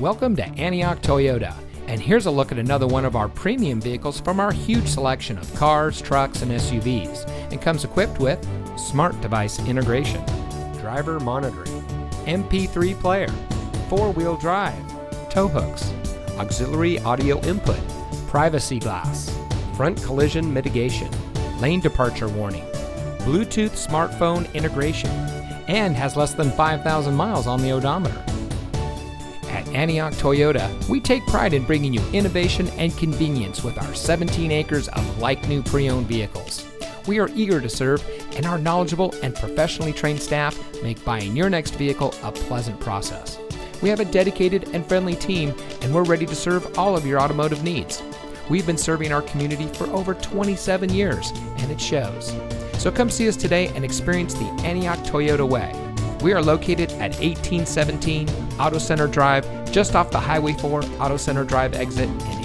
Welcome to Antioch Toyota, and here's a look at another one of our premium vehicles from our huge selection of cars, trucks, and SUVs, and comes equipped with smart device integration, driver monitoring, MP3 player, four-wheel drive, tow hooks, auxiliary audio input, privacy glass, front collision mitigation, lane departure warning, Bluetooth smartphone integration, and has less than 5,000 miles on the odometer. At Antioch Toyota, we take pride in bringing you innovation and convenience with our 17 acres of like new pre owned vehicles. We are eager to serve, and our knowledgeable and professionally trained staff make buying your next vehicle a pleasant process. We have a dedicated and friendly team, and we're ready to serve all of your automotive needs. We've been serving our community for over 27 years, and it shows. So come see us today and experience the Antioch Toyota way. We are located at 1817 Auto Center Drive, just off the Highway 4 Auto Center Drive exit in